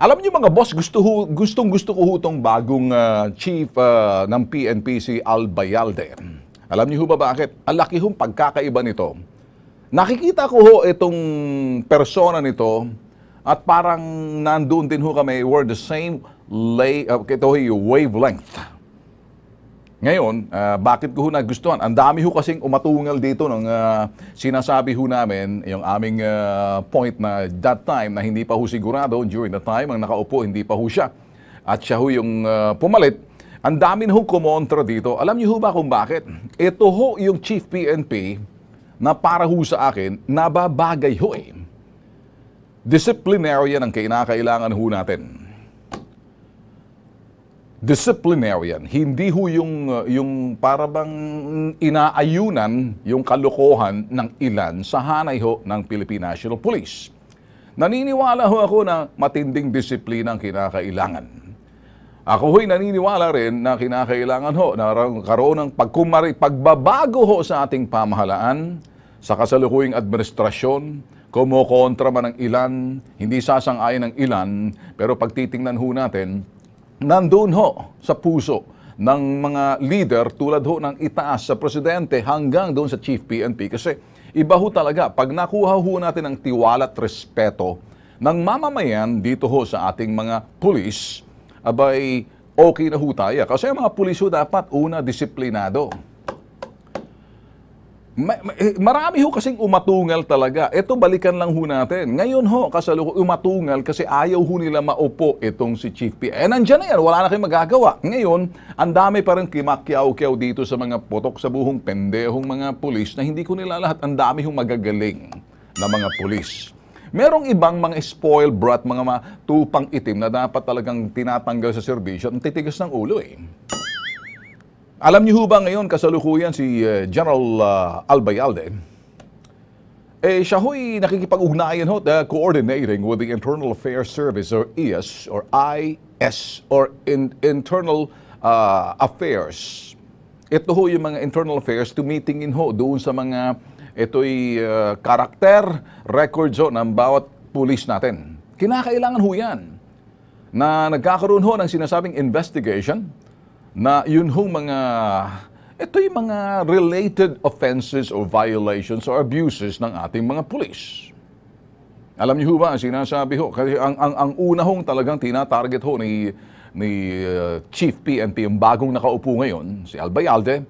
Alam niyo mga boss, gusto ho, gustong gusto ko itong bagong ah, chief ah, ng PNP si Al Bayalde. Alam niyo ho ba bakit? Ang laki hong pagkakaiba nito. Nakikita ko ho itong persona nito at parang nandun din ho kami, we're the same lay, uh, ito wavelength. Ngayon, ah, bakit ko ho nagustuhan? Ang dami ho kasing umatungal dito ng ah, sinasabi ho namin, yung aming ah, point na that time na hindi pa ho sigurado, during the time, ang nakaupo, hindi pa ho siya. At siya ho yung ah, pumalit. Ang dami ho kumontra dito. Alam niyo ho ba kung bakit? Ito ho yung Chief PNP na para ho sa akin, nababagay ho eh. Disciplinarian ang kinakailangan ho natin disciplinarian, hindi ho yung, uh, yung para bang inaayunan yung kalokohan ng ilan sa hanay ho ng Philippine National Police. Naniniwala ho ako na matinding disiplina ang kinakailangan. Ako ho'y naniniwala rin na kinakailangan ho na karoon ng pagkumari, pagbabago ho sa ating pamahalaan, sa kasalukuying administrasyon, kumukontra man ng ilan, hindi sasang-ayon ng ilan, pero pagtitingnan ho natin, nandun ho sa puso ng mga leader tulad ho ng itaas sa presidente hanggang doon sa chief PNP kasi iba ho talaga pag nakuha ho natin ang tiwala at respeto ng mamamayan dito ho sa ating mga pulis abay okay na ho tayo. Kasi ang mga pulis ho dapat una disiplinado marami ho kasing umatungal talaga. Ito balikan lang ho natin. Ngayon ho, kasaluko umatungal kasi ayaw ho nila maupo itong si Chief P. Eh, nandyan na yan. Wala na kayong magagawa. Ngayon, ang dami pa rin kimakyaw-kyaw dito sa mga putok sa buhong pendehong mga pulis na hindi ko nila lahat. Ang dami hong magagaling na mga pulis. Merong ibang mga spoiled brat, mga matupang itim na dapat talagang tinatanggal sa serbisyo. Ang titigas ng ulo eh. Alam niyo ba ngayon kasalukuyan si uh, General uh, Albayalde? Eh, siya ho'y nakikipag-ugnayan ho, uh, coordinating with the Internal Affairs Service or IS or IS or in, Internal uh, Affairs. Ito ho yung mga internal affairs tumitingin ho doon sa mga ito'y uh, karakter records ho ng bawat pulis natin. Kinakailangan ho yan na nagkakaroon ho ng sinasabing investigation na yun hong mga, ito yung mga related offenses or violations or abuses ng ating mga pulis. Alam niyo ba, ang sinasabi ho, kasi ang, ang, ang una hong talagang tinatarget ho ni, ni uh, Chief PNP, yung bagong nakaupo ngayon, si Albayalde,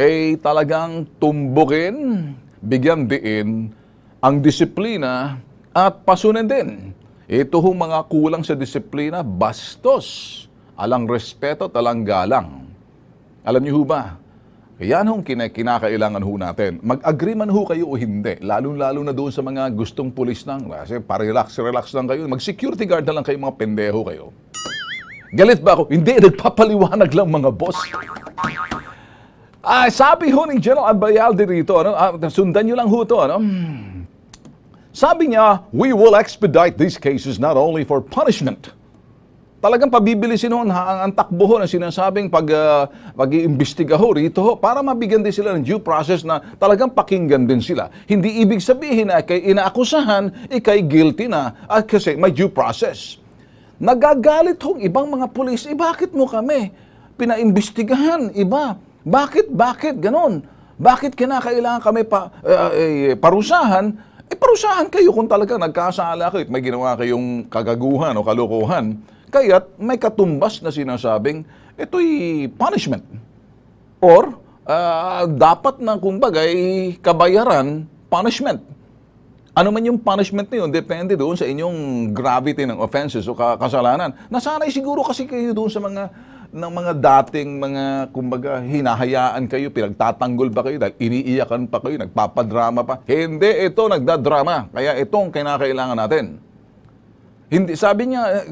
ay talagang tumbukin, bigyan diin ang disiplina at pasunin din. Ito hong mga kulang sa disiplina, bastos alang respeto at alang galang. Alam niyo ho ba, yan hong kinakailangan ho natin. Mag-agree man ho kayo o hindi, lalo-lalo na doon sa mga gustong pulis nang, kasi pa-relax-relax lang kayo, mag-security guard na lang kayo, mga pendeho kayo. Galit ba ako? Hindi, nagpapaliwanag lang mga boss. Ah, sabi ho ni General Albayalde rito, ano, ah, sundan niyo lang ho to, ano? Sabi niya, we will expedite these cases not only for punishment, talagang pabibilisin ho ang, ang takbo ho ng sinasabing pag, uh, pag-iimbestiga ho rito ho para mabigyan din sila ng due process na talagang pakinggan din sila. Hindi ibig sabihin na kay inaakusahan, ikay guilty na at kasi may due process. Nagagalit hong ibang mga pulis, eh bakit mo kami pinaimbestigahan? Iba, bakit, bakit, ganon? Bakit kinakailangan kami pa, uh, eh, parusahan? Eh parusahan kayo kung talaga nagkasala kayo at may ginawa kayong kagaguhan o kalokohan Kaya't may katumbas na sinasabing ito'y punishment. Or uh, dapat na kumbaga ay kabayaran punishment. Ano man yung punishment na yun, depende doon sa inyong gravity ng offenses o kasalanan. Nasanay siguro kasi kayo doon sa mga ng mga dating mga kumbaga hinahayaan kayo, pinagtatanggol ba kayo dahil iniiyakan pa kayo, nagpapadrama pa. Hindi ito nagdadrama. Kaya itong kinakailangan natin. Hindi sabi niya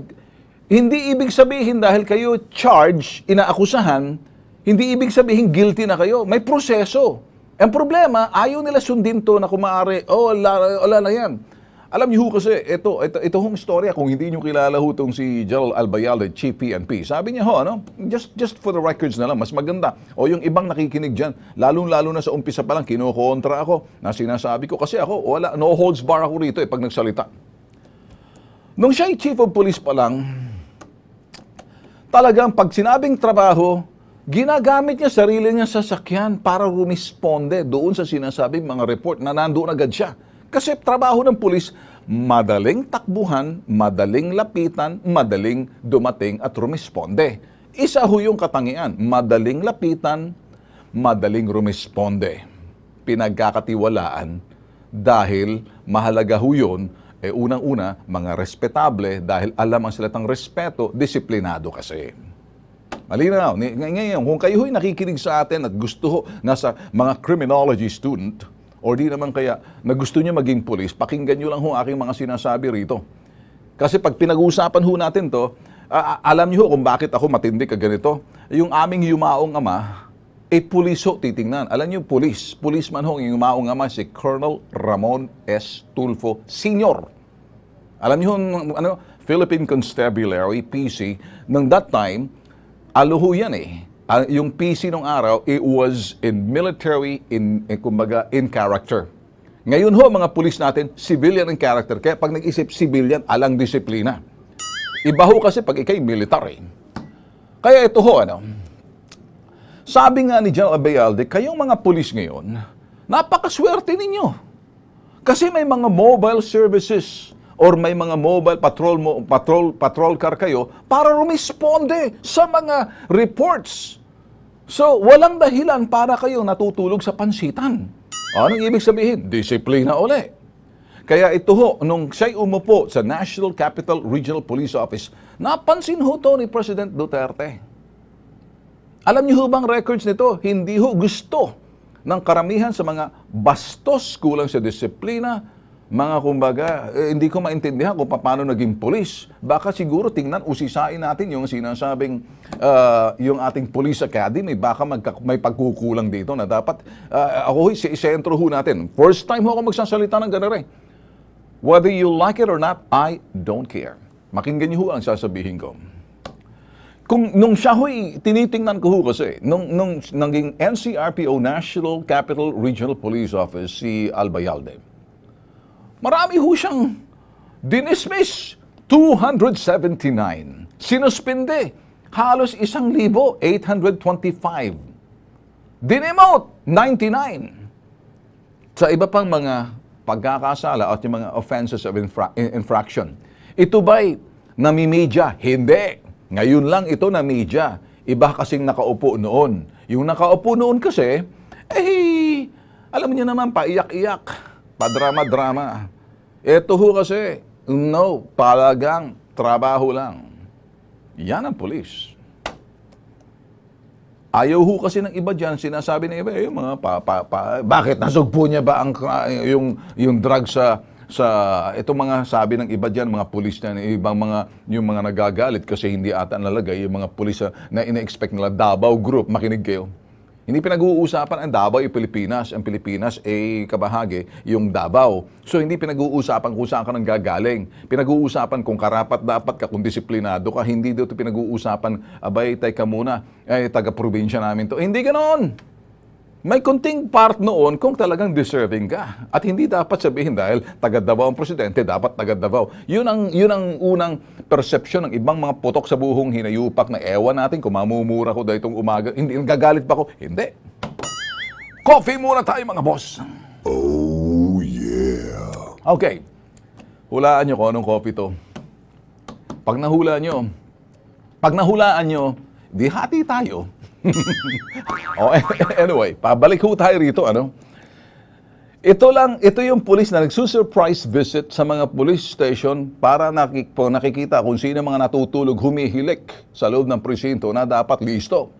hindi ibig sabihin dahil kayo charge, inaakusahan, hindi ibig sabihin guilty na kayo. May proseso. Ang problema, ayaw nila sundin to na kumaari, oh, wala, wala na yan. Alam niyo kasi, ito, ito, ito hong istorya, kung hindi niyo kilala ho si Gerald Albayalde, Chief PNP, sabi niya ho, ano, just, just for the records na lang, mas maganda. O yung ibang nakikinig dyan, lalong-lalo na sa umpisa pa lang, kinukontra ako, na sinasabi ko, kasi ako, wala, no holds bar ako rito eh, pag nagsalita. Nung siya chief of police pa lang, talagang pag sinabing trabaho, ginagamit niya sarili niya sasakyan para rumisponde doon sa sinasabing mga report na nandoon agad siya. Kasi trabaho ng pulis, madaling takbuhan, madaling lapitan, madaling dumating at rumisponde. Isa ho yung katangian, madaling lapitan, madaling rumisponde. Pinagkakatiwalaan dahil mahalaga ho yun, eh unang-una, mga respetable dahil alam ang silatang respeto, disiplinado kasi. Malinaw. Ng- Ngayon, kung kayo ho'y nakikinig sa atin at gusto ho, nasa mga criminology student, or di naman kaya na gusto niyo maging police, pakinggan niyo lang ho aking mga sinasabi rito. Kasi pag pinag-uusapan ho natin to, a- alam niyo ho kung bakit ako matindi ka ganito. Yung aming yumaong ama, eh pulis ho titingnan. Alam niyo, pulis. Policeman ho, yung yumaong ama si Colonel Ramon S. Tulfo Sr. Alam niyo, ano, Philippine Constabulary, PC, nung that time, aluho yan eh. Ah, yung PC nung araw, it was in military, in, eh, kumbaga, in character. Ngayon ho, mga pulis natin, civilian in character. Kaya pag nag-isip civilian, alang disiplina. Iba ho kasi pag ikay military. Kaya ito ho, ano, sabi nga ni General Abayalde, kayong mga pulis ngayon, napakaswerte ninyo. Kasi may mga mobile services or may mga mobile patrol mo, patrol patrol car kayo para rumisponde sa mga reports. So, walang dahilan para kayo natutulog sa pansitan. Anong ibig sabihin? Disiplina uli. Kaya ito ho, nung siya'y umupo sa National Capital Regional Police Office, napansin ho to ni President Duterte. Alam niyo ho bang records nito? Hindi ho gusto ng karamihan sa mga bastos kulang sa disiplina, mga kumbaga, eh, hindi ko maintindihan kung paano naging polis. Baka siguro tingnan, usisain natin yung sinasabing ah, yung ating police academy, baka magka, may pagkukulang dito na dapat, ah, ako si isentro ho natin. First time ho ako magsasalita ng ganun eh. Whether you like it or not, I don't care. Makinggan niyo ho ang sasabihin ko kung nung siya ho'y tinitingnan ko ho kasi, nung, nung naging NCRPO National Capital Regional Police Office si Albayalde, marami ho siyang dinismiss. 279. Sinuspinde. Halos isang libo, 825. Dinemote, 99 sa iba pang mga pagkakasala at yung mga offenses of infra- in- infraction. Ito ba'y namimedya? Hindi. Ngayon lang ito na media. Iba kasing nakaupo noon. Yung nakaupo noon kasi, eh, alam niyo naman, paiyak-iyak, padrama-drama. Ito ho kasi, no, palagang trabaho lang. Yan ang polis. Ayaw ho kasi ng iba dyan, sinasabi ng iba, eh, mga pa, pa, pa, bakit nasugpo niya ba ang, yung, yung drug sa, sa, itong mga sabi ng iba dyan, mga pulis na, ibang mga, yung mga nagagalit kasi hindi ata nalagay, yung mga pulis na, na ina-expect nila, Davao Group, makinig kayo. Hindi pinag-uusapan ang Davao ay Pilipinas. Ang Pilipinas ay kabahagi yung Davao. So hindi pinag-uusapan kung saan ka nang gagaling. Pinag-uusapan kung karapat dapat ka, kung disiplinado ka. Hindi dito pinag-uusapan, abay, teka muna, ay taga-probinsya namin to. Eh, hindi ganoon. May kunting part noon kung talagang deserving ka. At hindi dapat sabihin dahil taga Davao ang presidente, dapat taga Davao. Yun ang, yun ang unang perception ng ibang mga putok sa buhong hinayupak na ewan natin kung mamumura ko dahil itong umaga. Hindi, gagalit pa ako. Hindi. Coffee muna tayo mga boss. Oh, yeah. Okay. Hulaan nyo kung anong coffee to. Pag nahula nyo, pag nahulaan nyo, di hati tayo. Oh, anyway, pabalik ho tayo rito, ano? Ito lang, ito yung police na nagsusurprise visit sa mga police station para nakik nakikita kung sino mga natutulog humihilik sa loob ng presinto na dapat listo.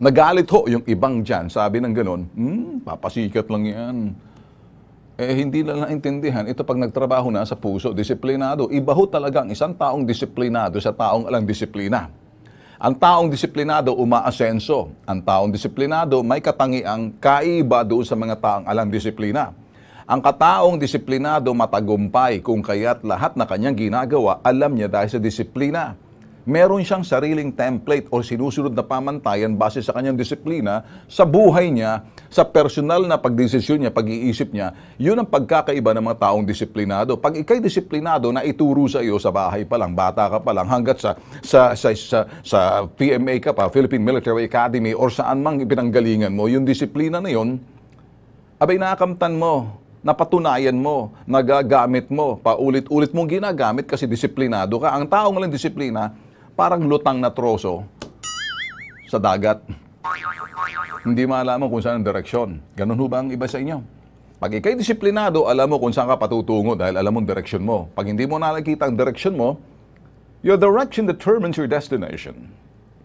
Nagalit ho yung ibang dyan, sabi ng ganun, hmm, papasikat lang yan. Eh, hindi na naintindihan. Ito pag nagtrabaho na sa puso, disiplinado. Iba ho talaga ang isang taong disiplinado sa taong alang disiplina. Ang taong disiplinado umaasenso. Ang taong disiplinado may katangiang kaiba doon sa mga taong alang disiplina. Ang kataong disiplinado matagumpay kung kaya't lahat na kanyang ginagawa alam niya dahil sa disiplina. Meron siyang sariling template o sinusunod na pamantayan base sa kanyang disiplina sa buhay niya, sa personal na pagdesisyon niya, pag-iisip niya. Yun ang pagkakaiba ng mga taong disiplinado. Pag ikay disiplinado na ituro sa iyo sa bahay pa lang, bata ka pa lang, hanggat sa, sa, sa, sa, sa PMA ka pa, Philippine Military Academy, or saan mang ipinanggalingan mo, yung disiplina na yun, abay nakamtan mo, napatunayan mo, nagagamit mo, paulit-ulit mong ginagamit kasi disiplinado ka. Ang taong walang disiplina, parang lutang na troso sa dagat. Hindi malaman kung saan ang direksyon. Ganun ho ba ang iba sa inyo? Pag ikay disiplinado, alam mo kung saan ka patutungo dahil alam mo ang direksyon mo. Pag hindi mo nakikita ang direksyon mo, your direction determines your destination.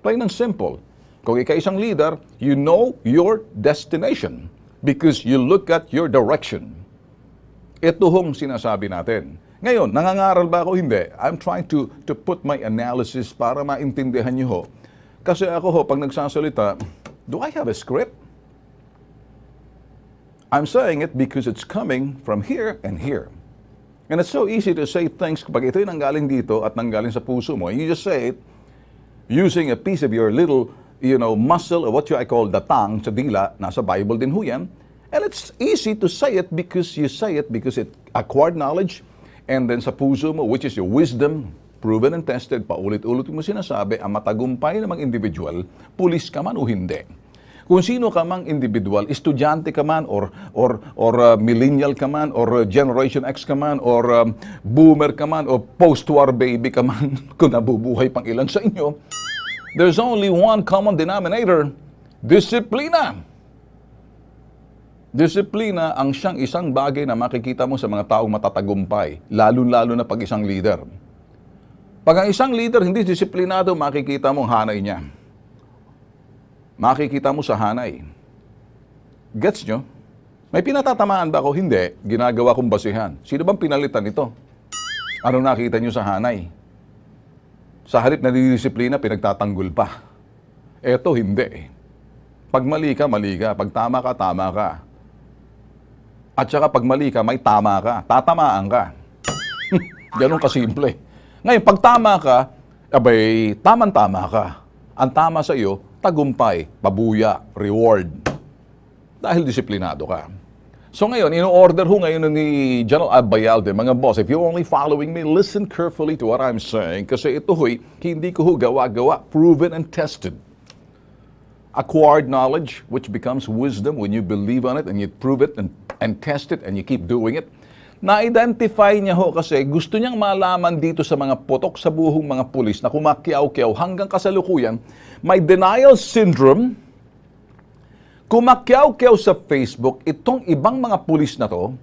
Plain and simple. Kung ikay isang leader, you know your destination because you look at your direction. Ito hong sinasabi natin. Ngayon, nangangaral ba ako? Hindi. I'm trying to, to put my analysis para maintindihan niyo ho. Kasi ako ho, pag nagsasalita, do I have a script? I'm saying it because it's coming from here and here. And it's so easy to say things kapag ito'y nanggaling dito at nanggaling sa puso mo. You just say it using a piece of your little, you know, muscle or what you I call the tongue, sa dila, nasa Bible din ho yan. And it's easy to say it because you say it because it acquired knowledge and then sa puso mo, which is your wisdom, proven and tested, paulit-ulit mo sinasabi, ang matagumpay namang individual, pulis ka man o hindi. Kung sino ka mang individual, estudyante ka man or or or uh, millennial ka man or uh, generation X ka man or um, boomer ka man or post-war baby ka man kung nabubuhay pang ilan sa inyo, there's only one common denominator, disiplina. Disiplina ang siyang isang bagay na makikita mo sa mga taong matatagumpay, lalo-lalo na pag isang leader. Pag ang isang leader hindi disiplinado, makikita mo ang hanay niya. Makikita mo sa hanay. Gets nyo? May pinatatamaan ba ako? Hindi. Ginagawa kong basihan. Sino bang pinalitan nito? Ano nakita nyo sa hanay? Sa halip na disiplina, pinagtatanggol pa. Eto, hindi. Pag mali ka, mali ka. Pag tama ka, tama ka. At saka pag mali ka, may tama ka. Tatamaan ka. Ganon kasimple. Ngayon, pag tama ka, abay, taman-tama ka. Ang tama sa iyo, tagumpay, pabuya, reward. Dahil disiplinado ka. So ngayon, in-order ho ngayon ni General Abayalde, mga boss, if you're only following me, listen carefully to what I'm saying kasi ito ho'y hindi ko ho gawa-gawa, proven and tested. Acquired knowledge, which becomes wisdom when you believe on it and you prove it and, and test it and you keep doing it. Na-identify niya ho kasi gusto niyang malaman dito sa mga potok sa buhong mga pulis na kumakyaw-kyaw hanggang kasalukuyan, may denial syndrome, kumakyaw-kyaw sa Facebook, itong ibang mga pulis na to,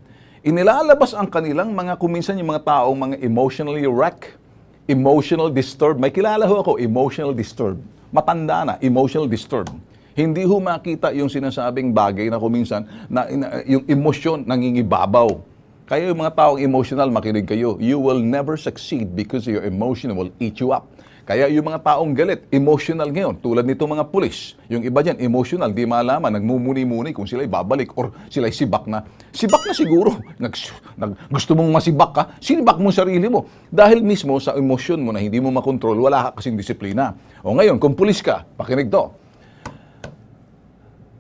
inilalabas ang kanilang mga, kuminsan yung mga taong mga emotionally wreck, emotional disturbed. May kilala ho ako, emotional disturbed. Matanda na, emotional disturbed. Hindi ho makita yung sinasabing bagay na kuminsan na, na yung emosyon nangingibabaw. Kaya yung mga taong emotional, makinig kayo. You will never succeed because your emotion will eat you up. Kaya yung mga taong galit, emotional ngayon, tulad nito mga pulis. Yung iba dyan, emotional, di malaman, nagmumuni-muni kung sila'y babalik or sila'y sibak na. Sibak na siguro. Nag, nag, gusto mong masibak ka, sinibak mo sarili mo. Dahil mismo sa emosyon mo na hindi mo makontrol, wala ka kasing disiplina. O ngayon, kung pulis ka, pakinig to.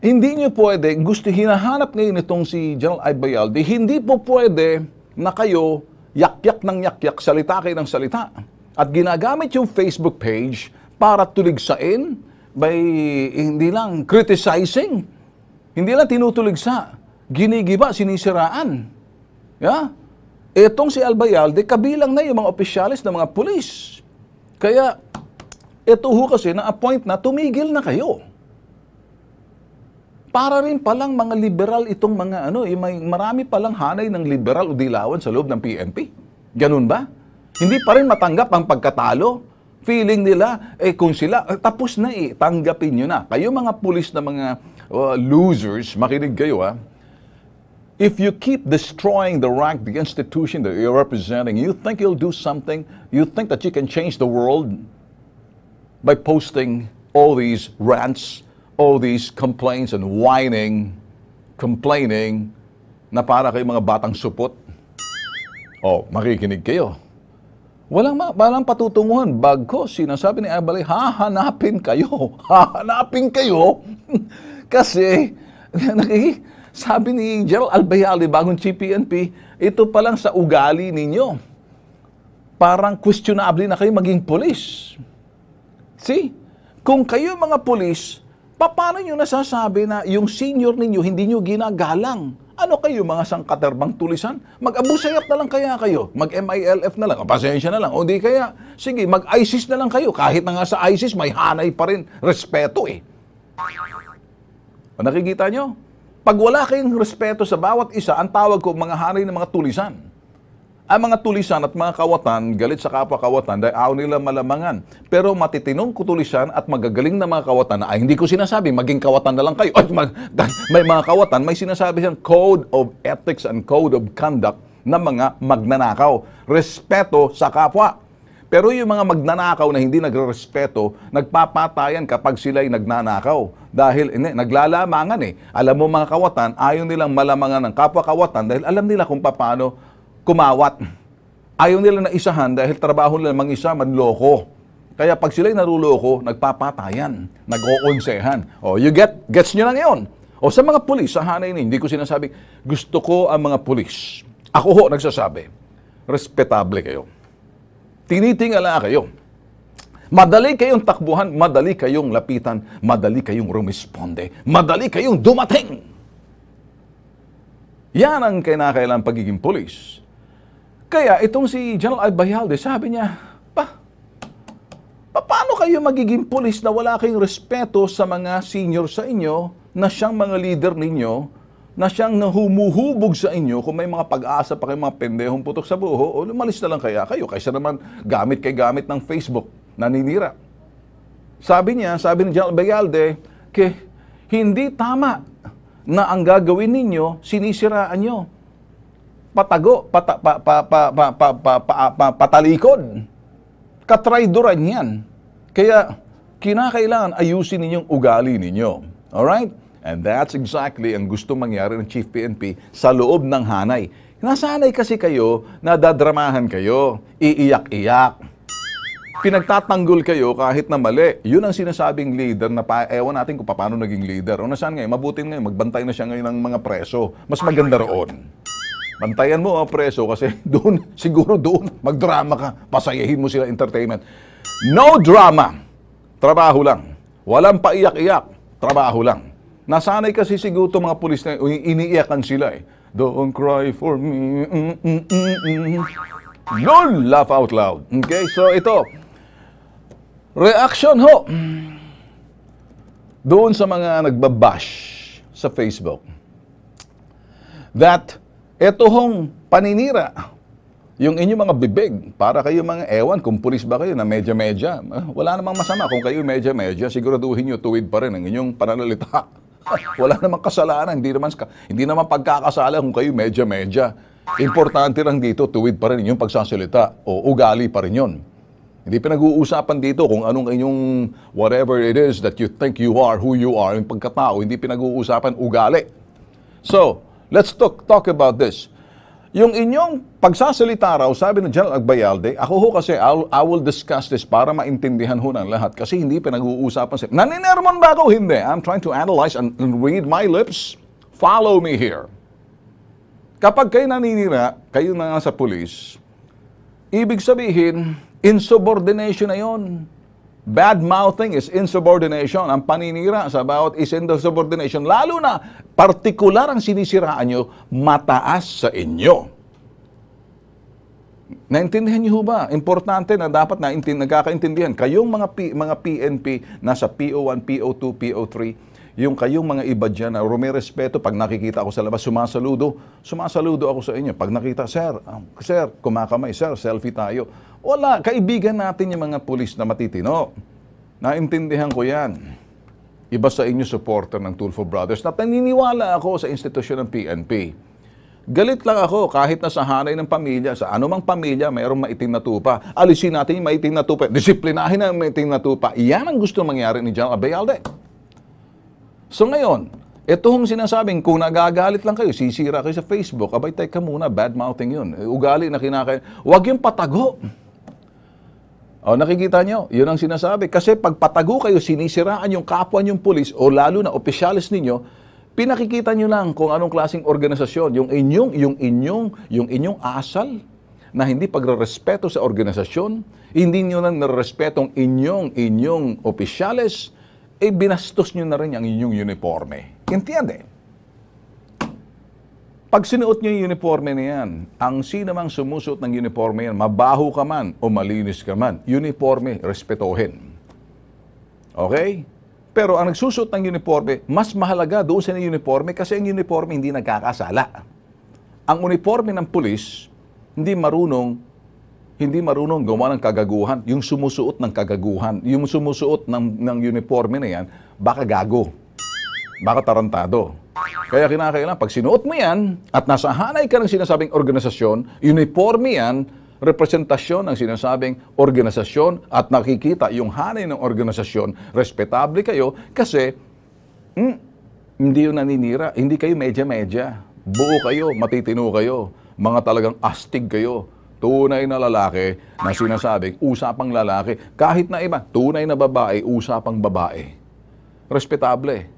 Hindi niyo pwede, gusto hinahanap ngayon itong si General Ibayalde, hindi po pwede na kayo yak-yak ng yak-yak, salita kayo ng salita. At ginagamit yung Facebook page para tuligsain by hindi lang criticizing, hindi lang tinutuligsa, ginigiba, sinisiraan. Yeah? Etong si Albayalde, kabilang na yung mga opisyalis ng mga pulis. Kaya, ito ho kasi na-appoint na tumigil na kayo. Para rin palang mga liberal itong mga ano, yung may marami palang hanay ng liberal o dilawan sa loob ng PNP. Ganun ba? Hindi pa rin matanggap ang pagkatalo. Feeling nila, eh kung sila, eh, tapos na eh, tanggapin nyo na. Kayo mga pulis na mga uh, losers, makinig kayo ha. If you keep destroying the rank, the institution that you're representing, you think you'll do something, you think that you can change the world by posting all these rants, all these complaints and whining, complaining, na para kay mga batang supot. Oh, makikinig kayo. Walang, ma- walang patutunguhan. Bagkos, sinasabi ni Abalay, hahanapin kayo. Hahanapin kayo. Kasi, sabi ni Gerald Albayali, bagong chief PNP, ito pa lang sa ugali ninyo. Parang questionable na kayo maging polis. See? Kung kayo mga polis, paano nyo nasasabi na yung senior ninyo hindi nyo ginagalang? Ano kayo mga sangkaterbang tulisan? Mag-abusayap na lang kaya kayo. Mag-MILF na lang. O, pasensya na lang. O di kaya, sige, mag-ISIS na lang kayo. Kahit na nga sa ISIS, may hanay pa rin. Respeto eh. O, nakikita nyo? Pag wala kayong respeto sa bawat isa, ang tawag ko mga hanay ng mga tulisan. Ang mga tulisan at mga kawatan, galit sa kapwa-kawatan dahil ayaw nila malamangan. Pero matitinong kutulisan at magagaling na mga kawatan ay hindi ko sinasabi, maging kawatan na lang kayo. Ay, mag, may mga kawatan, may sinasabi siyang code of ethics and code of conduct na mga magnanakaw. Respeto sa kapwa. Pero yung mga magnanakaw na hindi nagre-respeto, nagpapatayan kapag sila'y nagnanakaw. Dahil ini, naglalamangan eh. Alam mo mga kawatan, ayaw nilang malamangan ng kapwa-kawatan dahil alam nila kung paano kumawat. Ayaw nila na isahan dahil trabaho nila mang-isa, manloko. Kaya pag sila'y naruloko, nagpapatayan, nag-oonsehan. O, you get, gets nyo lang yun. O sa mga pulis, sa hanay ni, hindi ko sinasabing, gusto ko ang mga pulis. Ako ho, nagsasabi, respetable kayo. Tinitingala kayo. Madali kayong takbuhan, madali kayong lapitan, madali kayong rumisponde, madali kayong dumating. Yan ang kinakailangan pagiging pulis. Kaya itong si General Albayalde, sabi niya, pa, pa- paano kayo magiging pulis na wala kayong respeto sa mga senior sa inyo, na siyang mga leader ninyo, na siyang nahumuhubog sa inyo kung may mga pag-asa pa kayo mga pendehong putok sa buho, o lumalis na lang kaya kayo, kaysa naman gamit kay gamit ng Facebook, naninira. Sabi niya, sabi ni General Albayalde, ke, hindi tama na ang gagawin ninyo, sinisiraan nyo. Patago, pata, pa, pa, pa, pa, pa, pa, pa, pa, patalikod. Katrayduran yan. Kaya, kinakailangan ayusin ninyong ugali ninyo. Alright? And that's exactly ang gusto mangyari ng Chief PNP sa loob ng hanay. Nasanay kasi kayo, nadadramahan kayo, iiyak-iyak, pinagtatanggol kayo kahit na mali. Yun ang sinasabing leader na pa, ewan natin kung paano naging leader. O nasaan ngayon? Mabuti ngayon, magbantay na siya ngayon ng mga preso. Mas maganda roon. Bantayan mo ang preso kasi doon, siguro doon, magdrama ka. Pasayahin mo sila entertainment. No drama. Trabaho lang. Walang paiyak-iyak. Trabaho lang. Nasanay kasi siguro itong mga pulis na iniiyakan sila eh. Don't cry for me. Mm, mm, mm, mm. Don't laugh out loud. Okay, so ito. Reaction ho. Doon sa mga nagbabash sa Facebook. That ito hong paninira. Yung inyong mga bibig, para kayo mga ewan, kung pulis ba kayo na medya-medya, wala namang masama. Kung kayo medya-medya, siguraduhin nyo tuwid pa rin ang inyong pananalita. wala namang kasalanan, hindi naman, hindi naman pagkakasala kung kayo medya-medya. Importante lang dito, tuwid pa rin inyong pagsasalita o ugali pa rin yun. Hindi pinag-uusapan dito kung anong inyong whatever it is that you think you are, who you are, yung pagkatao. Hindi pinag-uusapan ugali. So, let's talk, talk about this. Yung inyong pagsasalita raw, sabi ng General Agbayalde, ako ho kasi I'll, I will discuss this para maintindihan ho ng lahat kasi hindi pinag-uusapan siya. Naninermon ba ako? Hindi. I'm trying to analyze and, and read my lips. Follow me here. Kapag kayo naninira, kayo na nga sa pulis, ibig sabihin, insubordination na yon. Bad mouthing is insubordination. Ang paninira sa bawat is insubordination. Lalo na, partikular ang sinisiraan nyo, mataas sa inyo. Naintindihan niyo ba? Importante na dapat na nagkakaintindihan. Kayong mga, P, mga PNP, nasa PO1, PO2, PO3, yung kayong mga iba dyan na rumirespeto, pag nakikita ako sa labas, sumasaludo, sumasaludo ako sa inyo. Pag nakita, sir, um, sir, kumakamay, sir, selfie tayo. Wala, kaibigan natin yung mga pulis na matitino. Naintindihan ko yan. Iba sa inyo supporter ng Tulfo Brothers na naniniwala ako sa institusyon ng PNP. Galit lang ako kahit na sa hanay ng pamilya, sa anumang pamilya, mayroong maitim na tupa. Alisin natin yung maitim na tupa. Disiplinahin ang maitim na tupa. Iyan ang gusto mangyari ni General Abayalde. So ngayon, ito hong sinasabing, kung nagagalit lang kayo, sisira kayo sa Facebook, abay, teka muna, bad mouthing yun. Ugali na kinakain. Huwag yung patago. O nakikita nyo, yun ang sinasabi. Kasi pag patago kayo, sinisiraan yung kapwa yung pulis o lalo na opisyalis ninyo, pinakikita nyo lang kung anong klaseng organisasyon, yung inyong, yung inyong, yung inyong asal na hindi pagrerespeto sa organisasyon, hindi nyo nang narespeto ang inyong, inyong opisyalis, eh binastos nyo na rin ang inyong uniforme. Entiende? Pag sinuot niyo yung uniforme na yan, ang sino mang sumusuot ng uniforme yan, mabaho ka man o malinis ka man, uniforme, respetohin. Okay? Pero ang nagsusuot ng uniforme, mas mahalaga doon sa uniforme kasi ang uniforme hindi nagkakasala. Ang uniforme ng pulis, hindi marunong hindi marunong gawa ng kagaguhan. Yung sumusuot ng kagaguhan, yung sumusuot ng, ng uniforme na yan, baka gago. Baka tarantado. Kaya kinakailangan, pag sinuot mo yan at nasa hanay ka ng sinasabing organisasyon, uniforme yan, representasyon ng sinasabing organisasyon at nakikita yung hanay ng organisasyon, respetable kayo kasi hmm, hindi yun naninira, hindi kayo medya-medya. Buo kayo, matitino kayo, mga talagang astig kayo. Tunay na lalaki na sinasabing usapang lalaki. Kahit na iba, tunay na babae, usapang babae. Respetable.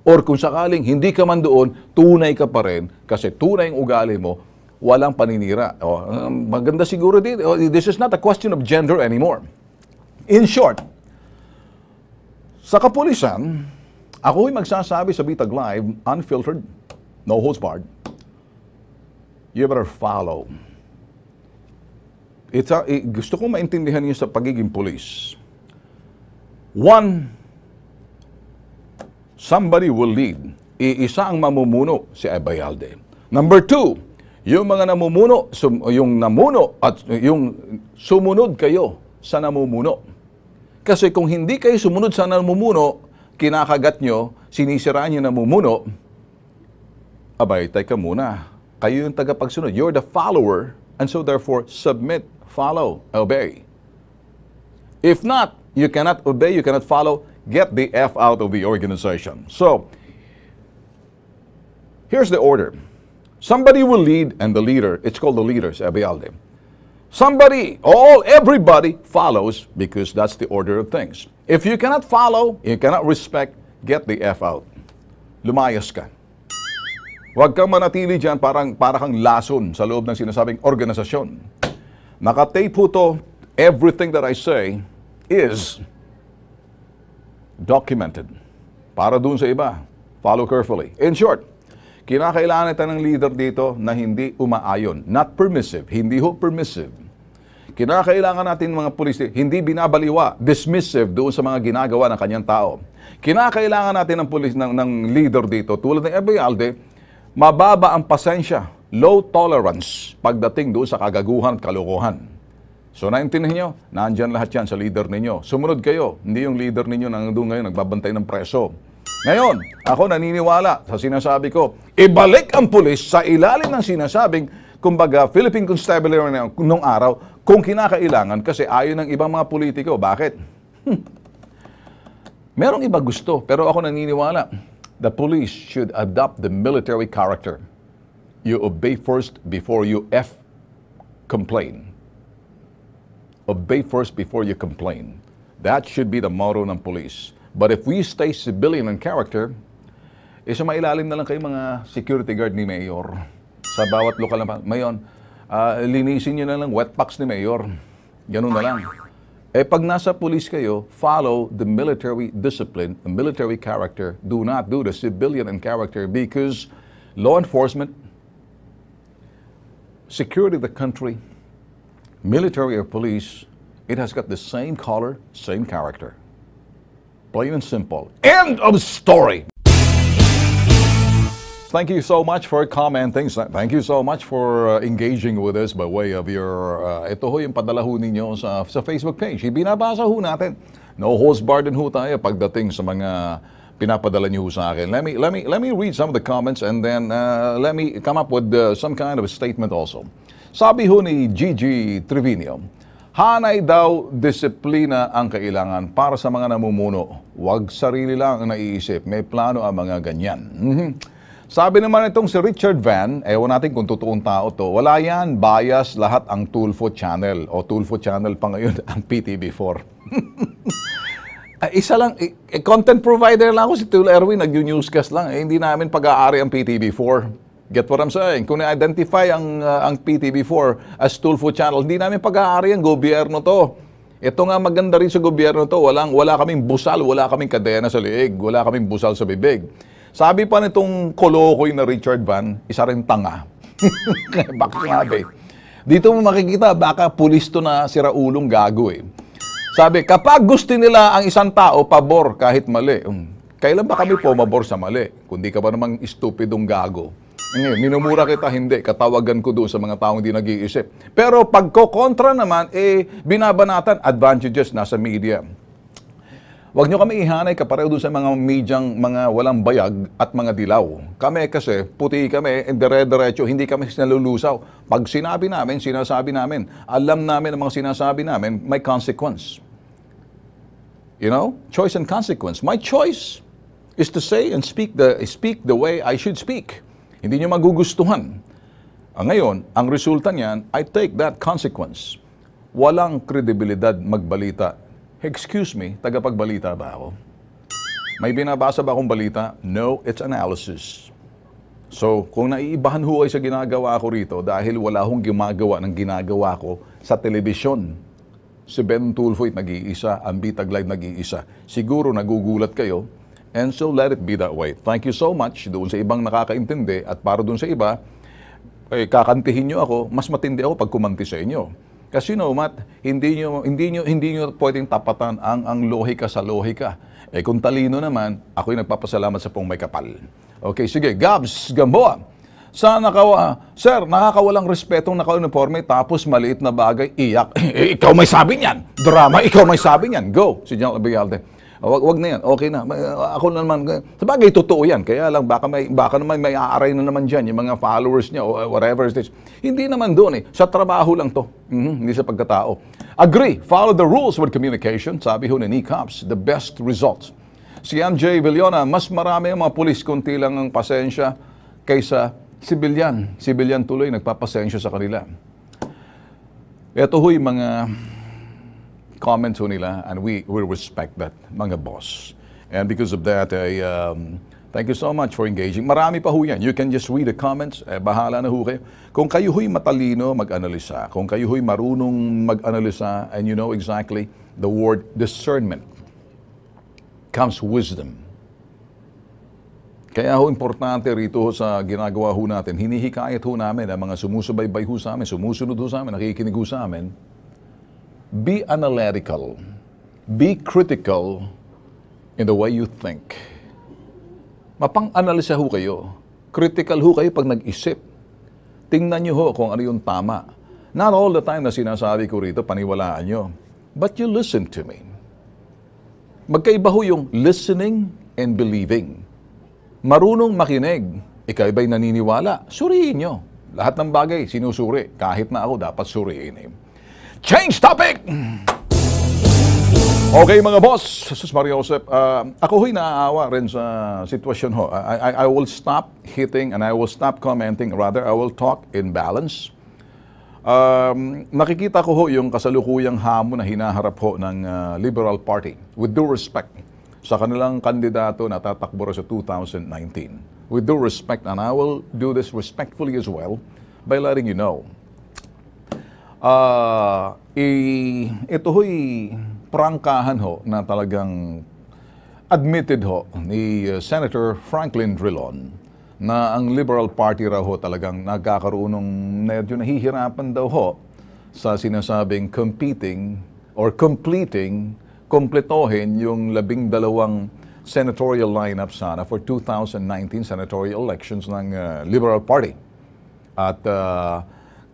Or kung sakaling hindi ka man doon, tunay ka pa rin kasi tunay ang ugali mo, walang paninira. O, um, maganda siguro din. This is not a question of gender anymore. In short, sa kapulisan, ako'y magsasabi sa Bitag Live, unfiltered, no holds barred, you better follow. It's a, eh, gusto kong maintindihan niyo sa pagiging pulis. One, somebody will lead. Iisa ang mamumuno si Abayalde. Number two, yung mga namumuno, sum, yung namuno at yung sumunod kayo sa namumuno. Kasi kung hindi kayo sumunod sa namumuno, kinakagat nyo, sinisiraan nyo namumuno, abay, teka muna. Kayo yung tagapagsunod. You're the follower, and so therefore, submit, follow, obey. If not, you cannot obey, you cannot follow, get the F out of the organization. So, here's the order. Somebody will lead, and the leader, it's called the leaders, sabi Alde. Somebody, all, everybody follows because that's the order of things. If you cannot follow, you cannot respect, get the F out. Lumayas ka. Huwag kang manatili dyan parang, para kang lason sa loob ng sinasabing organisasyon. Nakatape po to, everything that I say is documented. Para dun sa iba, follow carefully. In short, kinakailangan natin ng leader dito na hindi umaayon. Not permissive, hindi ho permissive. Kinakailangan natin mga pulis, hindi binabaliwa, dismissive doon sa mga ginagawa ng kanyang tao. Kinakailangan natin ng pulis ng, ng leader dito, tulad ng Ebe Alde, mababa ang pasensya, low tolerance pagdating doon sa kagaguhan at kalokohan. So naintindihan nyo, nandyan lahat yan sa leader ninyo. Sumunod kayo, hindi yung leader ninyo na nandun ngayon nagbabantay ng preso. Ngayon, ako naniniwala sa sinasabi ko, ibalik ang pulis sa ilalim ng sinasabing, kumbaga, Philippine Constabulary nung araw, kung kinakailangan, kasi ayon ng ibang mga politiko. Bakit? Hmm. Merong iba gusto, pero ako naniniwala, the police should adopt the military character. You obey first before you F complain. Obey first before you complain. That should be the motto ng police. But if we stay civilian in character, eh sa mailalim na lang kayo mga security guard ni Mayor. Sa bawat lokal na Mayon, uh, linisin nyo na lang wet packs ni Mayor. Ganun na lang. Eh pag nasa police kayo, follow the military discipline, the military character. Do not do the civilian in character because law enforcement, security of the country, military or police, it has got the same color, same character. Plain and simple. End of story. Thank you so much for commenting. Thank you so much for uh, engaging with us by way of your, uh, ito ho yung padala ho ninyo sa, sa Facebook page. Ibinabasa ho natin. No host din ho tayo pagdating sa mga pinapadala niyo sa akin. Let me, let me, let me read some of the comments and then uh, let me come up with uh, some kind of a statement also. Sabi ho ni Gigi Trevino, Hanay daw disiplina ang kailangan para sa mga namumuno. Huwag sarili lang ang naiisip. May plano ang mga ganyan. Mm-hmm. Sabi naman itong si Richard Van, ewan natin kung totoong tao to, wala yan, bias lahat ang Tulfo Channel o Tulfo Channel pa ngayon ang PTV4. Ay, isa lang, eh, content provider lang ako si Tul Erwin, nag-newscast lang. Eh, hindi namin pag-aari ang PTV4. Get what I'm saying? Kung na-identify ang, uh, ang PTV4 as Tulfo Channel, hindi namin pag-aari ang gobyerno to. Ito nga maganda rin sa gobyerno to, walang, wala kaming busal, wala kaming kadena sa liig, wala kaming busal sa bibig. Sabi pa nitong kolokoy na Richard Van, isa rin tanga. Bakit sabi? Dito mo makikita, baka pulis to na siraulong gago eh. Sabi, kapag gusto nila ang isang tao, pabor kahit mali. Um, kailan ba kami pumabor sa mali? Kundi ka ba namang estupidong gago? Ngayon, minumura kita, hindi. Katawagan ko doon sa mga taong hindi nag-iisip. Pero pagko-kontra naman, eh, binabanatan, advantages nasa media. Huwag nyo kami ihanay kapareho doon sa mga medyang mga walang bayag at mga dilaw. Kami kasi, puti kami, dire-diretso, hindi kami nalulusaw. Pag sinabi namin, sinasabi namin, alam namin ang mga sinasabi namin, may consequence. You know, choice and consequence. My choice is to say and speak the speak the way I should speak. Hindi nyo magugustuhan. Ah, ngayon, ang resulta niyan, I take that consequence. Walang kredibilidad magbalita. Excuse me, tagapagbalita ba ako? May binabasa ba akong balita? No, it's analysis. So, kung naiibahan ho kayo sa ginagawa ko rito dahil wala hong gumagawa ng ginagawa ko sa telebisyon, si Ben Tulfo nag-iisa, ang Bitag nag-iisa. Siguro nagugulat kayo, and so let it be that way. Thank you so much doon sa ibang nakakaintindi at para doon sa iba, eh, kakantihin nyo ako, mas matindi ako pag kumanti sa inyo. Kasi know, Matt, hindi nyo, hindi nyo, hindi nyo pwedeng tapatan ang, ang lohika sa lohika. Eh kung talino naman, ako'y nagpapasalamat sa pong may kapal. Okay, sige, Gabs Gamboa. Sa nakawa, sir, nakakawalang respetong naka-uniforme tapos maliit na bagay, iyak. Eh, ikaw may sabi niyan. Drama, ikaw may sabi niyan. Go, si General Abigalde. Oh, Wag, wag na yan. Okay na. Ako na naman. Sa bagay, totoo yan. Kaya lang, baka, may, baka naman may aaray na naman dyan, yung mga followers niya o whatever it is. Hindi naman doon eh. Sa trabaho lang to. Mhm, hindi sa pagkatao. Agree. Follow the rules with communication. Sabi ho ni Nicops, the best results. Si MJ Villona, mas marami ang mga pulis, kunti lang ang pasensya kaysa sibilyan. Sibilyan tuloy, nagpapasensya sa kanila. Ito ho'y mga comments ho nila and we, we respect that, mga boss. And because of that, I, um, thank you so much for engaging. Marami pa ho yan. You can just read the comments. Eh, bahala na ho kayo. Kung kayo ho'y matalino mag-analisa, kung kayo ho'y marunong mag-analisa and you know exactly the word discernment, comes wisdom. Kaya ho importante rito ho sa ginagawa ho natin, hinihikayat ho namin ang mga sumusubaybay ho sa amin, sumusunod ho sa amin, nakikinig ho sa amin, be analytical, be critical in the way you think. Mapang-analisa ho kayo. Critical ho kayo pag nag-isip. Tingnan nyo ho kung ano yung tama. Not all the time na sinasabi ko rito, paniwalaan nyo. But you listen to me. Magkaiba ho yung listening and believing. Marunong makinig. Ikaw ba'y naniniwala? Suriin nyo. Lahat ng bagay, sinusuri. Kahit na ako, dapat suriin eh. Change topic! Okay mga boss, Jesus Maria Josep, uh, ako ho'y naaawa rin sa sitwasyon ho. I, I, I will stop hitting and I will stop commenting. Rather, I will talk in balance. Um, nakikita ko ho yung kasalukuyang hamon na hinaharap ho ng uh, Liberal Party. With due respect sa kanilang kandidato na tatakbo sa 2019. With due respect, and I will do this respectfully as well by letting you know Ah, i, ito ho'y prangkahan ho na talagang admitted ho ni uh, Senator Franklin Drilon na ang Liberal Party raw ho talagang nagkakaroon ng medyo nahihirapan daw ho sa sinasabing competing or completing, kompletohin yung labing dalawang senatorial lineup sana for 2019 senatorial elections ng uh, Liberal Party. At uh,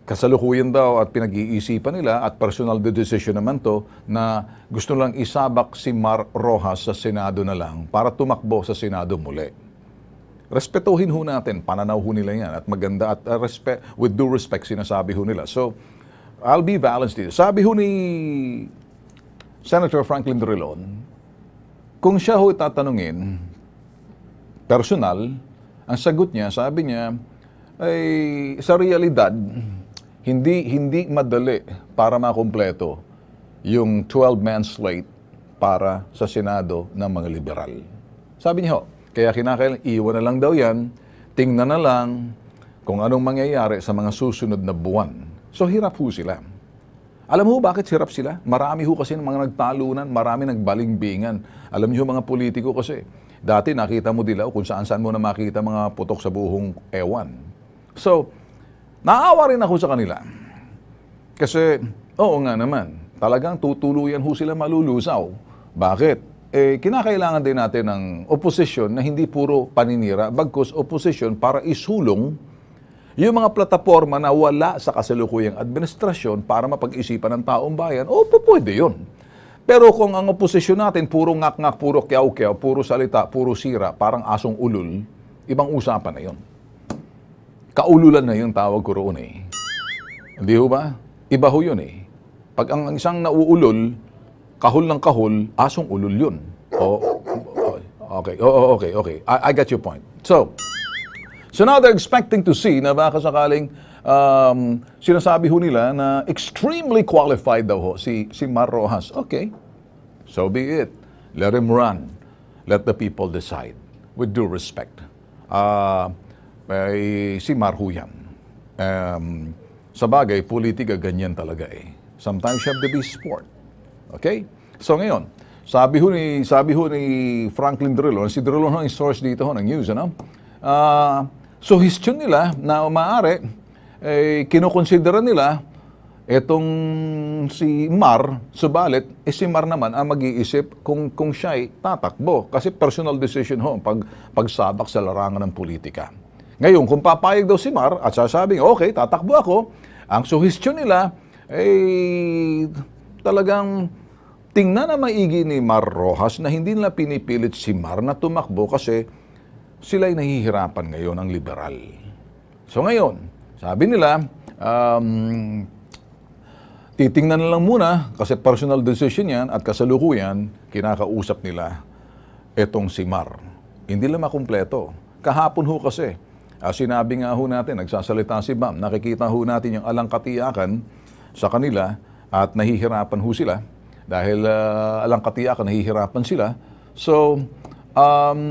kasalukuyan daw at pinag-iisipan nila at personal de- decision naman to na gusto lang isabak si Mar Rojas sa Senado na lang para tumakbo sa Senado muli. Respetuhin ho natin, pananaw ho nila yan at maganda at uh, respe- with due respect sinasabi ho nila. So, I'll be balanced dito. Sabi ho ni Senator Franklin Drilon, kung siya ho tatanungin, personal, Ang sagot niya, sabi niya, ay sa realidad, hindi hindi madali para makumpleto yung 12-man slate para sa Senado ng mga liberal. Sabi niya ho, kaya kinakailangan iwan na lang daw yan, tingnan na lang kung anong mangyayari sa mga susunod na buwan. So hirap ho sila. Alam mo bakit hirap sila? Marami ho kasi ng mga nagtalunan, marami nagbalingbingan. Alam niyo mga politiko kasi, dati nakita mo dilaw kung saan saan mo na makita mga putok sa buhong ewan. So, naawa rin ako sa kanila. Kasi, oo nga naman, talagang tutuluyan ho sila malulusaw. Bakit? Eh, kinakailangan din natin ng oposisyon na hindi puro paninira, bagkus oposisyon para isulong yung mga plataforma na wala sa kasalukuyang administrasyon para mapag-isipan ng taong bayan, opo, pwede yun. Pero kung ang oposisyon natin, puro ngak-ngak, puro kyaw-kyaw, puro salita, puro sira, parang asong ulul, ibang usapan na yun. Kaululan na yung tawag ko roon eh. Hindi ho ba? Iba ho yun eh. Pag ang isang nauulol, kahol ng kahol, asong ulul yun. O, okay, oh, okay, okay. I, I get your point. So, So now they're expecting to see na baka sakaling um, sinasabi ho nila na extremely qualified daw ho si, si Mar Rojas. Okay, so be it. Let him run. Let the people decide with due respect. Uh, may, si Mar ho yan. Um, sa bagay, politika ganyan talaga eh. Sometimes you have to be sport. Okay? So ngayon, sabi ho ni, sabi ho ni Franklin Drilon, si Drilon ho ang source dito ho ng news, ano? Uh, Suhestyon nila na maaari, eh, kinukonsidera nila itong si Mar, subalit, eh si Mar naman ang mag-iisip kung, kung siya'y tatakbo. Kasi personal decision ho, pag, pagsabak sa larangan ng politika. Ngayon, kung papayag daw si Mar at sasabing, okay, tatakbo ako, ang suhestyon nila, eh, talagang tingnan na maigi ni Mar Rojas na hindi nila pinipilit si Mar na tumakbo kasi sila'y nahihirapan ngayon ang liberal. So ngayon, sabi nila, um, titingnan na lang muna kasi personal decision yan at kasalukuyan, kinakausap nila itong si Mar. Hindi lang makumpleto. Kahapon ho kasi, uh, sinabi nga ho natin, nagsasalita si Bam, nakikita ho natin yung alangkatiyakan sa kanila at nahihirapan ho sila dahil uh, alangkatiyakan, nahihirapan sila. So, um,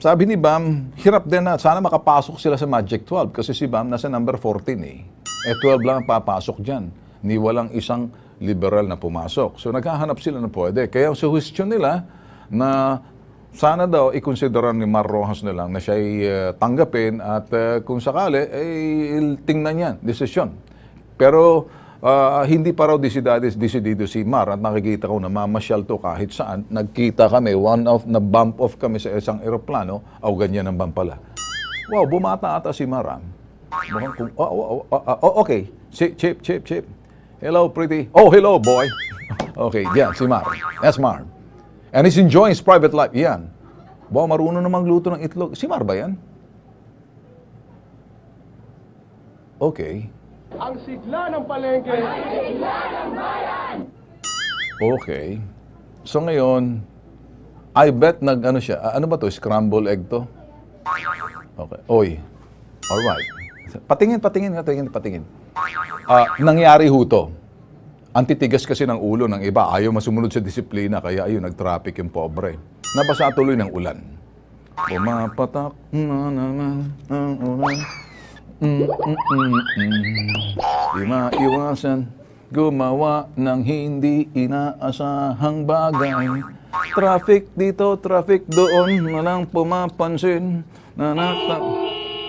sabi ni Bam, hirap din na sana makapasok sila sa Magic 12 kasi si Bam nasa number 14 eh. Eh 12 lang ang papasok dyan. Ni walang isang liberal na pumasok. So naghahanap sila na pwede. Kaya ang suggestion nila na sana daw ikonsideran ni Mar Rojas na lang na siya ay uh, tanggapin at uh, kung sakali, ay tingnan niya, desisyon. Pero uh, hindi pa raw desidades, desidido si Mar at nakikita ko na mamasyal to kahit saan. Nagkita kami, one of, na bump off kami sa isang eroplano, o ganyan ang bump pala. Wow, bumata ata si Mar. ah. Mukhang oh, oh, oh, oh, oh, okay. Chip, chip, chip, chip. Hello, pretty. Oh, hello, boy. okay, yan, si Mar. That's Mar. And he's enjoying his private life. Yan. Wow, marunong namang luto ng itlog. Si Mar ba yan? Okay. Ang sigla ng palengke. Okay. So ngayon, I bet nag ano siya, ano ba to? Scramble egg to? Okay. Oy. All right. Patingin, patingin, patingin, patingin. Ah, nangyari ho to. Ang titigas kasi ng ulo ng iba, ayaw masumunod sa disiplina, kaya ayun, nag-traffic yung pobre. Nabasa tuloy ng ulan. Pumapatak na naman ang ulan. Maiwasan gumawa ng hindi inaasahang bagay. Traffic dito, traffic doon, na lang pumapansin. Na nata...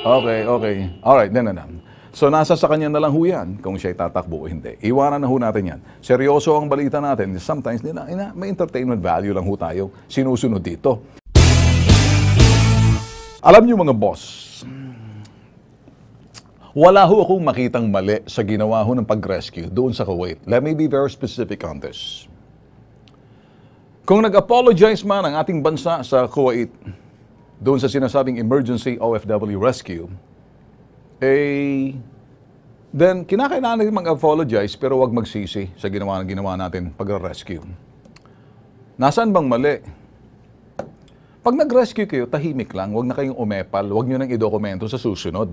Okay, okay. Alright, then, then. So nasa sa kanya na lang ho yan kung siya'y tatakbo o hindi. Iwanan na ho natin yan. Seryoso ang balita natin. Sometimes nila, ina, may entertainment value lang ho tayo sinusunod dito. Alam niyo mga boss, wala ho akong makitang mali sa ginawa ho ng pag-rescue doon sa Kuwait. Let me be very specific on this. Kung nag-apologize man ang ating bansa sa Kuwait doon sa sinasabing emergency OFW rescue, eh, then kinakailangan natin mag-apologize pero wag magsisi sa ginawa ng ginawa natin pag-rescue. Nasaan bang mali? Pag nag-rescue kayo, tahimik lang. Huwag na kayong umepal. Huwag nyo nang idokumento sa susunod.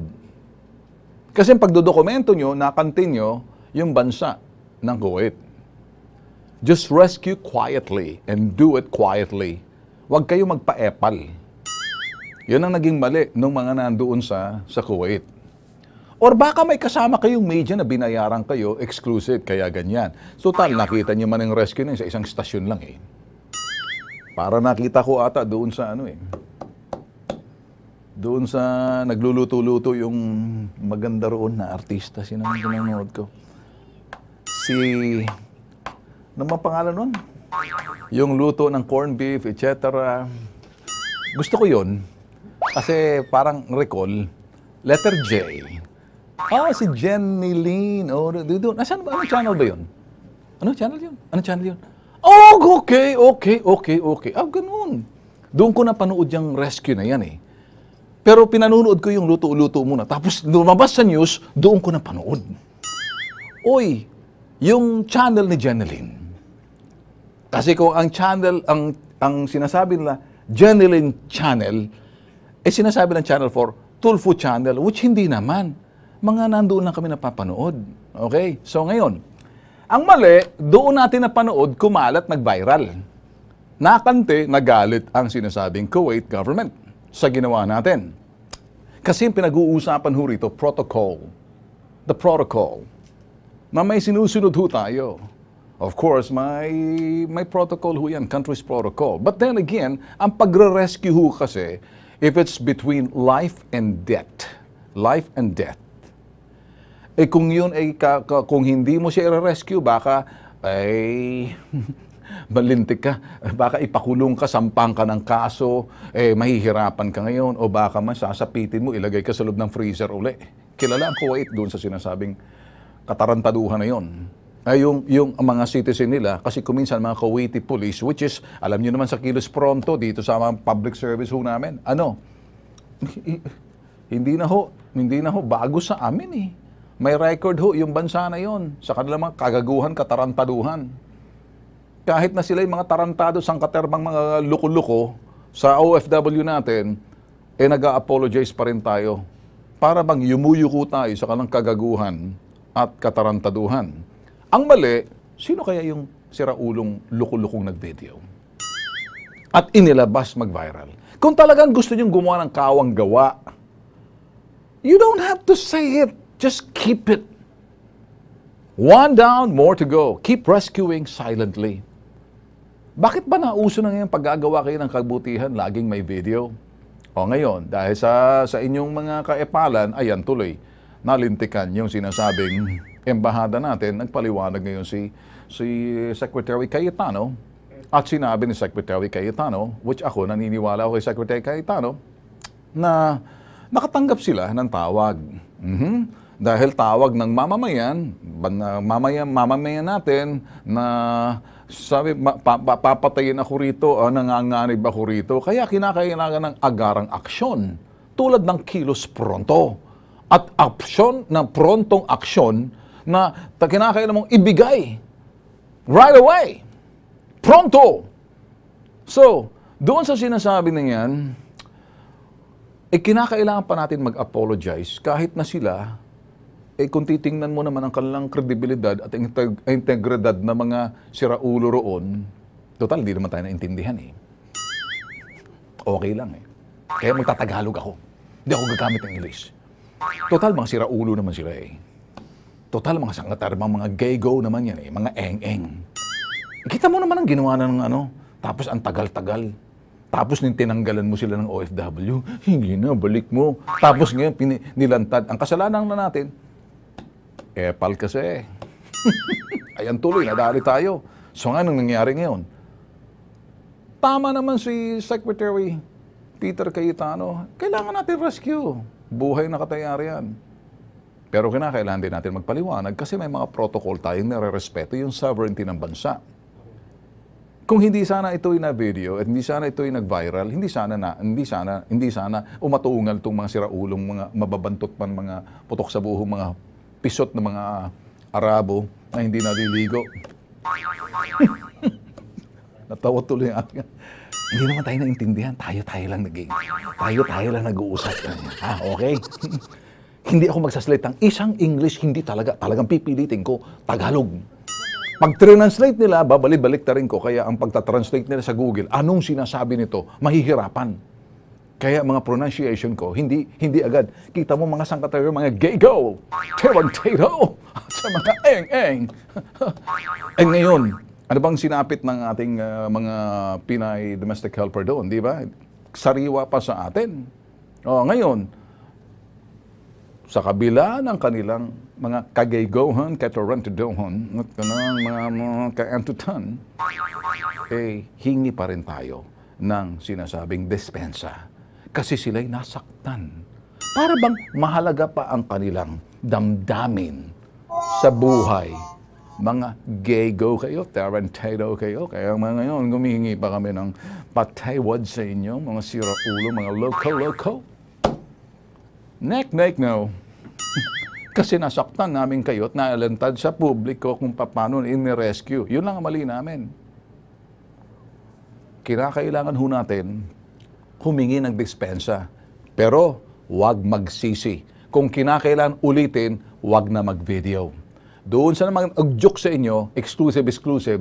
Kasi pagdodokumento nyo, nakantin nyo yung bansa ng Kuwait. Just rescue quietly and do it quietly. Huwag kayo magpa-epal. Yun ang naging mali ng mga nandoon sa, sa Kuwait. Or baka may kasama kayong media na binayaran kayo, exclusive, kaya ganyan. So tal, nakita niyo man yung rescue na sa isang stasyon lang eh. Para nakita ko ata doon sa ano eh. Doon sa nagluluto-luto yung maganda roon na artista. Sino ang pinanood ko? Si... Ano pangalan nun? Yung luto ng corned beef, etc. Gusto ko yun. Kasi parang recall, letter J. Ah, si Jenny Lynn. Oh, doon. Nasaan ba? Ano channel ba yun? Ano channel yun? Ano channel yun? Oh, okay, okay, okay, okay. Ah, ganun. Doon ko napanood yung rescue na yan eh. Pero pinanonood ko yung luto-luto muna. Tapos lumabas sa news, doon ko napanood. Oy, yung channel ni Jeneline. Kasi kung ang channel, ang, ang sinasabi nila, Jeneline Channel, eh sinasabi ng Channel 4, Tulfo Channel, which hindi naman. Mga nandoon lang kami napapanood. Okay? So ngayon, ang mali, doon natin napanood, kumalat, nag-viral. Nakante, nagalit ang sinasabing Kuwait government sa ginawa natin. Kasi yung pinag-uusapan ho rito, protocol. The protocol. Na may sinusunod ho tayo. Of course, may, may protocol ho yan, country's protocol. But then again, ang pagre-rescue ho kasi, if it's between life and death, life and death, eh kung yun ay ka, ka- kung hindi mo siya i-rescue, baka ay malintik ka. Baka ipakulong ka, sampang ka ng kaso, eh mahihirapan ka ngayon, o baka man sasapitin mo, ilagay ka sa loob ng freezer uli. Kilala ang Kuwait doon sa sinasabing katarantaduhan na yon. Ay yung, yung mga citizen nila, kasi kuminsan mga Kuwaiti police, which is, alam niyo naman sa Kilos Pronto, dito sa mga public service ho namin, ano, hindi na ho, hindi na ho, bago sa amin eh. May record ho, yung bansa na yon sa kanilang mga kagaguhan, katarantaduhan. Kahit na sila yung mga tarantado, sangkaterbang mga luko-luko sa OFW natin, eh nag-apologize pa rin tayo. Para bang yumuyuko tayo sa kanilang kagaguhan at katarantaduhan. Ang mali, sino kaya yung siraulong luko-lukong nag-video? At inilabas mag-viral. Kung talagang gusto niyong gumawa ng kawang gawa, You don't have to say it. Just keep it. One down, more to go. Keep rescuing silently. Bakit ba nauso na ngayon paggagawa kayo ng kabutihan, laging may video? O ngayon, dahil sa, sa inyong mga kaepalan, ayan tuloy, nalintikan yung sinasabing embahada natin, nagpaliwanag ngayon si, si Secretary Cayetano, at sinabi ni Secretary Cayetano, which ako naniniwala ako kay Secretary Cayetano, na nakatanggap sila ng tawag. Mhm. Dahil tawag ng mamamayan, ban- mamayan, mamamayan natin na sabi, papatayin ako rito, ah, nanganganib ako rito, kaya kinakailangan ng agarang aksyon, tulad ng kilos pronto. At aksyon ng prontong aksyon na kinakailangan mong ibigay right away. Pronto! So, doon sa sinasabi na yan, eh kinakailangan pa natin mag-apologize kahit na sila, eh kung titingnan mo naman ang kanilang kredibilidad at integ- integridad na mga siraulo roon, total, hindi naman tayo naintindihan eh. Okay lang eh. Kaya magtatagalog ako. Hindi ako gagamit ng English. Total, mga siraulo naman sila eh. Total, mga sangatarmang mga gay-go naman yan eh. Mga eng-eng. Kita mo naman ang ginawa na ng ano. Tapos ang tagal-tagal. Tapos nung tinanggalan mo sila ng OFW, hindi na, balik mo. Tapos ngayon, pini- nilantad. Ang kasalanan na natin, epal kasi. Ayan tuloy, nadali tayo. So nga, anong nangyari ngayon? Tama naman si Secretary Peter Cayetano. Kailangan natin rescue. Buhay na katayari yan. Pero kinakailangan din natin magpaliwanag kasi may mga protocol tayong nare-respeto yung sovereignty ng bansa. Kung hindi sana ito na video at hindi sana ito nag-viral, hindi sana na hindi sana hindi sana umatungal tong mga siraulong mga mababantot man mga putok sa buho mga pisot na mga Arabo na hindi naliligo. Natawa tuloy ang aking. Hindi naman tayo naintindihan. Tayo-tayo lang nag Tayo-tayo lang nag-uusap. Ha, okay? hindi ako magsasalitang isang English, hindi talaga. Talagang pipilitin ko Tagalog. Pag translate nila, babalik-balik ta rin ko. Kaya ang pagta-translate nila sa Google, anong sinasabi nito, mahihirapan. Kaya mga pronunciation ko, hindi hindi agad. Kita mo mga sangkatayo, mga gay-go, tarantado, sa mga eng-eng. eh ngayon, ano bang sinapit ng ating uh, mga Pinay domestic helper doon, di ba? Sariwa pa sa atin. Oh, ngayon, sa kabila ng kanilang mga kagaygohan, katarantadohan, at kanang mga, mga kaantutan, eh, hingi pa rin tayo ng sinasabing dispensa kasi sila'y nasaktan. Para bang mahalaga pa ang kanilang damdamin sa buhay. Mga gay-go kayo, tarantado kayo, kaya mga ngayon gumihingi pa kami ng pataywad sa inyo, mga sira-ulo, mga loco-loco. Neck, neck, no. Kasi nasaktan namin kayo at naalantad sa publiko kung paano in-rescue. Yun lang ang mali namin. Kinakailangan ho natin humingi ng dispensa. Pero huwag magsisi. Kung kinakailan ulitin, huwag na mag-video. Doon sa naman joke sa inyo, exclusive, exclusive,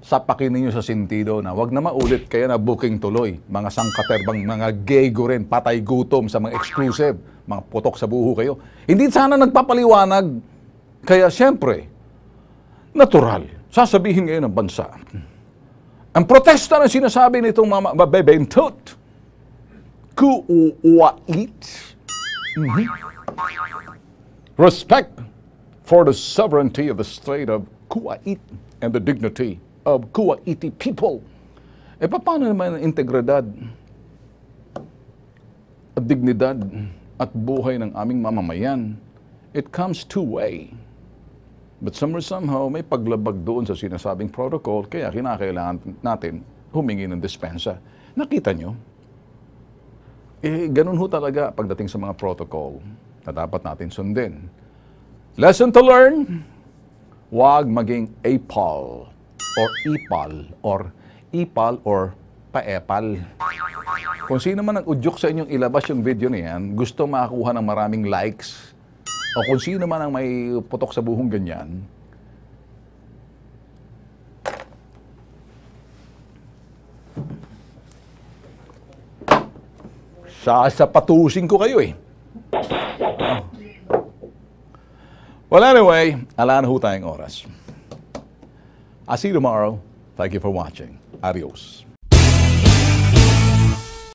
sapakin ninyo sa sentido na wag na maulit kaya na booking tuloy. Mga sangkaterbang, mga gaygo rin, patay gutom sa mga exclusive, mga putok sa buho kayo. Hindi sana nagpapaliwanag. Kaya siyempre, natural. Sasabihin ngayon ng bansa. Ang protesta na sinasabi nitong mga mabebentot, kuuwait. Mhm. Respect for the sovereignty of the state of Kuwait and the dignity of Kuwaiti people. E paano naman ang integridad at dignidad at buhay ng aming mamamayan? It comes two-way. But somehow, somehow, may paglabag doon sa sinasabing protocol, kaya kinakailangan natin humingi ng dispensa. Nakita nyo? Eh, ganun ho talaga pagdating sa mga protocol na dapat natin sundin. Lesson to learn, huwag maging apal or ipal or ipal or paepal. Kung sino man ang udyok sa inyong ilabas yung video na yan, gusto makakuha ng maraming likes, o kung sino man ang may putok sa buhong ganyan, sasapatusin ko kayo eh. Well, anyway, ala na ho tayong oras. I'll see you tomorrow. Thank you for watching. Adios.